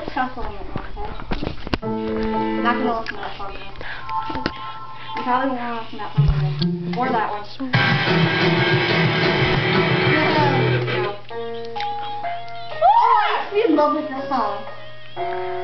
first couple on the content. Not gonna listen to that song. You probably won't listen to that song Or that one. Oh, I actually love with this song.